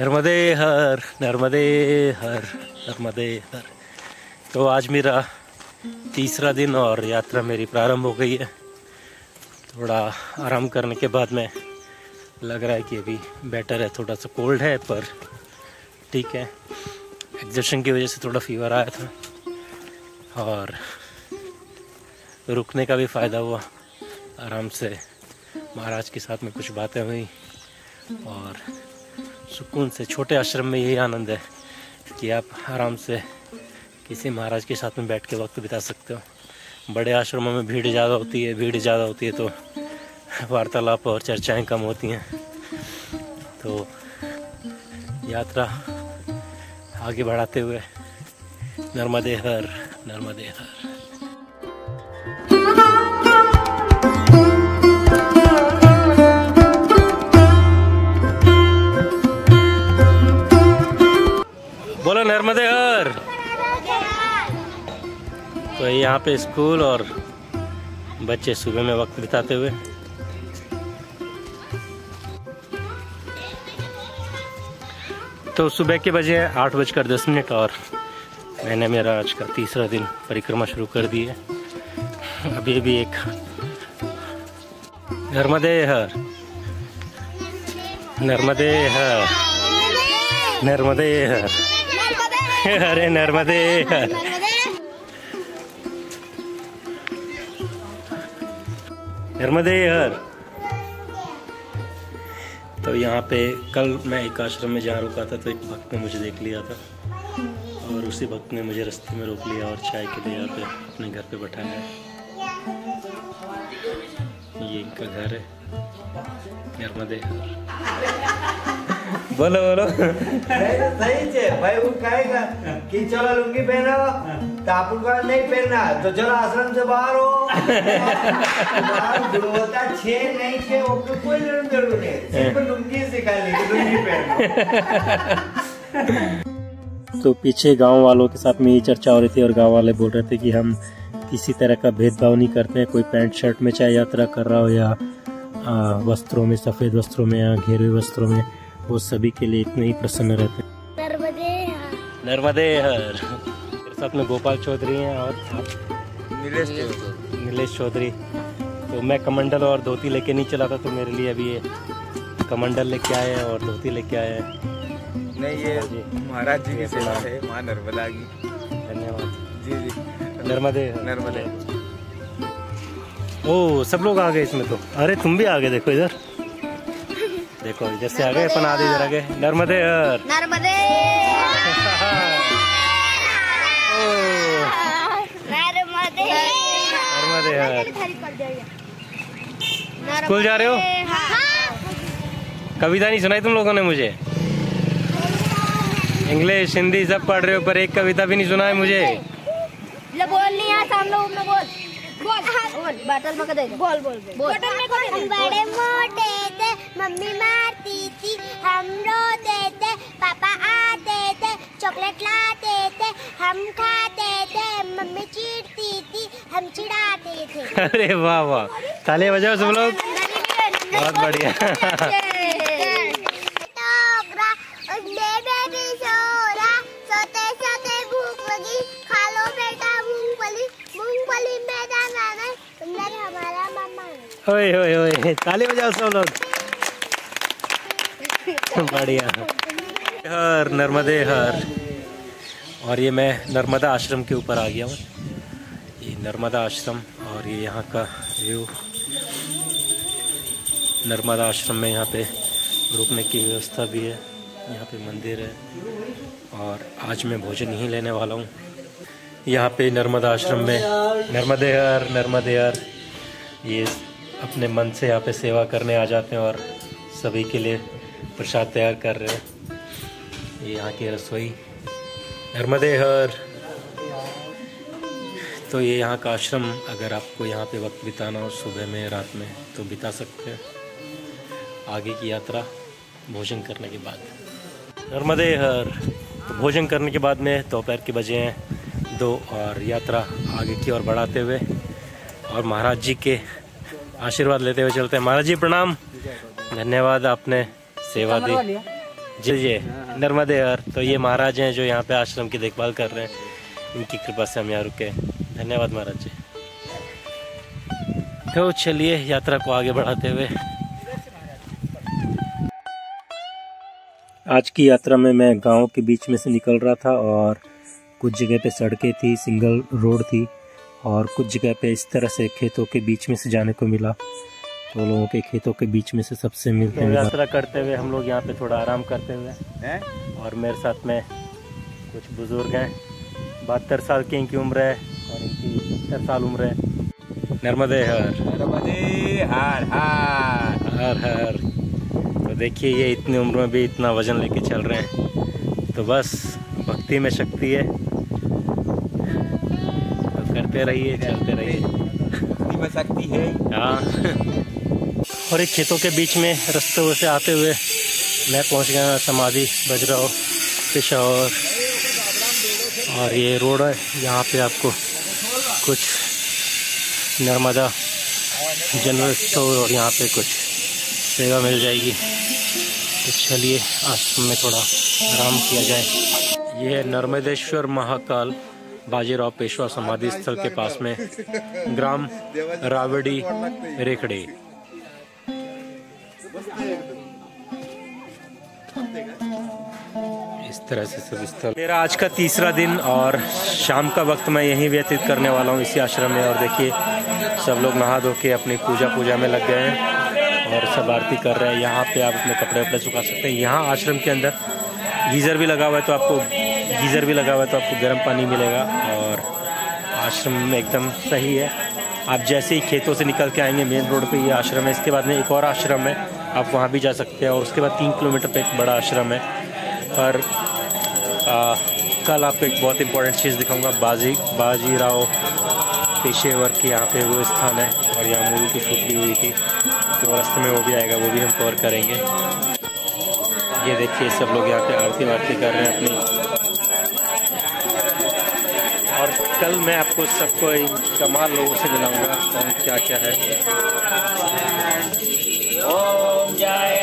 नर्मदे हर नर्मदे हर नर्मदे हर। तो आज मेरा तीसरा दिन और यात्रा मेरी प्रारंभ हो गई है। थोड़ा आराम करने के बाद में लग रहा है कि अभी बेटर है, थोड़ा सा कोल्ड है, पर ठीक है। एग्जर्शन की वजह से थोड़ा फीवर आया था और रुकने का भी फ़ायदा हुआ। आराम से महाराज के साथ में कुछ बातें हुई और सुकून से, छोटे आश्रम में यही आनंद है कि आप आराम से किसी महाराज के साथ में बैठ के वक्त बिता सकते हो। बड़े आश्रमों में भीड़ ज़्यादा होती है, भीड़ ज़्यादा होती है तो वार्तालाप और चर्चाएँ कम होती हैं। तो यात्रा आगे बढ़ाते हुए नर्मदे हर नर्मदे हर। बोलो नर्मदे हर तो यहाँ पे स्कूल और बच्चे सुबह में वक्त बिताते हुए। तो सुबह के बजे आठ बजकर दस मिनट और मैंने मेरा आज का तीसरा दिन परिक्रमा शुरू कर दी है। अभी भी एक नर्मदे हर नर्मदे हर नर्मदे हर अरे नर्मदे। नर्मदे हर। तो यहाँ पे कल मैं एक आश्रम में जहाँ रुका था तो एक भक्त ने मुझे देख लिया था। और उसी भक्त ने मुझे रास्ते में रोक लिया और चाय के लिए यहाँ पे अपने घर पे बैठाया। ये इनका घर है। नर्मदे बोलो बोलो सही छे भाई वो कहेगा कि चलो लुंगी पहनो तो आप उनका नहीं पहनना तो चलो आश्रम से बाहर हो गुणवत्ता छे नहीं छे वो कोई नहीं सिर्फ़ लुंगी सिखा ली लुंगी पहनो तो पीछे गाँव वालों के साथ में ये चर्चा हो रही थी और गाँव वाले बोल रहे थे कि हम किसी तरह का भेदभाव नहीं करते हैं। कोई पैंट शर्ट में चाहे यात्रा कर रहा हो या वस्त्रों में सफ़ेद वस्त्रों में या घेरे वस्त्रों में। वो सभी के लिए इतने ही प्रसन्न रहते हैं। नर्मदे नर्मदे हर मेरे साथ में गोपाल चौधरी हैं और आप? नीलेश चौधरी। तो मैं कमंडल और धोती लेके नहीं चला था तो मेरे लिए अभी ये कमंडल लेके आए हैं और धोती लेके आए हैं। नहीं ये महाराज जी की सेवा है माँ नर्मदा की। धन्यवाद। जी जी। नर्मदे नर्मदे ओ सब लोग आ गए इसमें तो। अरे तुम भी आ गए देखो इधर। देखो इधर से आ गए अपन आधे इधर आ गए नर्मदे हर नर्मदे। नर्मदे। नर्मदे स्कूल जा रहे हो? हाँ। कविता नहीं सुनाई तुम लोगों ने मुझे? इंग्लिश हिंदी सब पढ़ रहे हो पर एक कविता भी नहीं सुना है मुझे बोल नहीं आता हम लोग बोल। बोल। बोल में बोल बोल बोल। बड़े मोटे मम्मी मारती थी हम रोते थे पापा आते थे चॉकलेट लाते थे हम खाते थे मम्मी चिढ़ती थी हम चिढ़ाते थे। अरे वाह वाह। ताली बजाओ सब लोग। बहुत बढ़िया। सोते सोते भूख लगी। खा लो बेटा मूंगफली मूंगफली मैदान आना सुंदर हमारा मामा ओए ओए ओए ताली बजाओ सब लोग। बढ़िया। हर नर्मदे हर। और ये मैं नर्मदा आश्रम के ऊपर आ गया हूँ। ये नर्मदा आश्रम और ये यहाँ का व्यू। नर्मदा आश्रम में यहाँ पे रुकने की व्यवस्था भी है। यहाँ पे मंदिर है। और आज मैं भोजन ही लेने वाला हूँ। यहाँ पे नर्मदा आश्रम में नर्मदे हर नर्मदे हर। ये अपने मन से यहाँ पे सेवा करने आ जाते हैं और सभी के लिए प्रसाद तैयार कर रहे हैं। ये यहाँ की रसोई। नर्मदे हर तो ये यहाँ का आश्रम, अगर आपको यहाँ पे वक्त बिताना हो सुबह में, रात में तो बिता सकते हैं। आगे की यात्रा भोजन करने के बाद। नर्मदे हर तो भोजन करने के बाद में दोपहर के बजे हैं। दो और यात्रा आगे की ओर बढ़ाते हुए और महाराज जी के आशीर्वाद लेते हुए चलते हैं। महाराज जी, प्रणाम। धन्यवाद आपने। सेवा दी। जी जी नर्मदे हर तो ये महाराज हैं जो यहाँ पे आश्रम की देखभाल कर रहे हैं। इनकी कृपा से हम यहाँ रुके धन्यवाद महाराज जी। तो चलिए यात्रा को आगे बढ़ाते हुए। आज की यात्रा में मैं गाँव के बीच में से निकल रहा था और कुछ जगह पे सड़कें थी सिंगल रोड थी और कुछ जगह पे इस तरह से खेतों के बीच में से जाने को मिला। तो लोगों के खेतों के बीच में से सबसे मिलते हुए यात्रा करते हुए हम लोग यहाँ पे थोड़ा आराम करते हुए हैं। और मेरे साथ में कुछ बुज़ुर्ग हैं। बहत्तर साल की इनकी उम्र है और इनकी सत्तर साल उम्र है। नर्मदे हर। नर्मदे हार हार। हर हर। तो देखिए ये इतनी उम्र में भी इतना वज़न लेके चल रहे हैं। तो बस भक्ति में शक्ति है। तो करते रहिए चलते रहिए। भक्ति में शक्ति है। हाँ। और एक खेतों के बीच में रास्ते से आते हुए मैं पहुँच गया, समाधि बजराव पेशावर और ये रोड है। यहाँ पे आपको कुछ नर्मदा जनरल स्टोर और यहाँ पे कुछ सेवा मिल जाएगी। तो चलिए आश्रम में थोड़ा आराम किया जाए। ये है नर्मदेश्वर महाकाल बाजीराव पेशवा समाधि स्थल के पास में, ग्राम रावड़ी रेखड़े। इस तरह से सब स्थल मेरा आज का तीसरा दिन और शाम का वक्त मैं यहीं व्यतीत करने वाला हूँ, इसी आश्रम में। और देखिए, सब लोग नहा धो के अपनी पूजा पूजा में लग गए हैं और सब आरती कर रहे हैं। यहाँ पे आप अपने कपड़े वपड़े सुखा सकते हैं। यहाँ आश्रम के अंदर गीज़र भी लगा हुआ है तो आपको गीज़र भी लगा हुआ है तो आपको गर्म पानी मिलेगा। और आश्रम एकदम सही है। आप जैसे ही खेतों से निकल के आएँगे मेन रोड पे, ये आश्रम है। इसके बाद में एक और आश्रम है। आप वहाँ भी जा सकते हैं और उसके बाद तीन किलोमीटर पे एक बड़ा आश्रम है। पर आ, कल आपको एक बहुत इंपॉर्टेंट चीज़ दिखाऊँगा बाजी बाजी राव पेशेवर के यहाँ पे वो स्थान है और यहाँ मूवी की शूट भी हुई थी। तो रास्ते में वो भी आएगा वो भी हम कवर करेंगे। ये देखिए सब लोग यहाँ पे आरती वारती कर रहे हैं अपनी। और कल मैं आपको सबको इन कमाल लोगों से मिलाऊँगा कौन क्या क्या है। Yeah.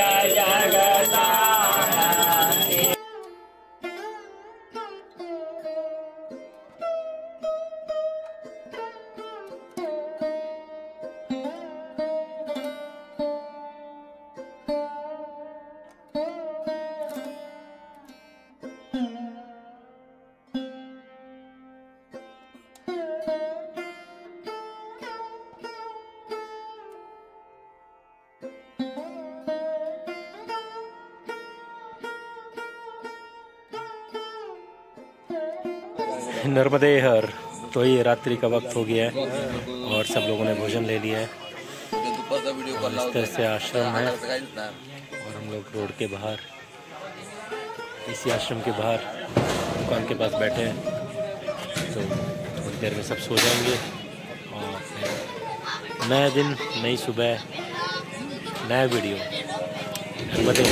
नर्मदे हर तो ये रात्रि का वक्त हो गया है और सब लोगों ने भोजन ले लिया है। इस तरह से आश्रम है और हम लोग रोड के बाहर, इसी आश्रम के बाहर दुकान के पास बैठे हैं। तो थोड़ी देर में सब सो जाएँगे और नया दिन, नई सुबह, नया वीडियो। नर्मदे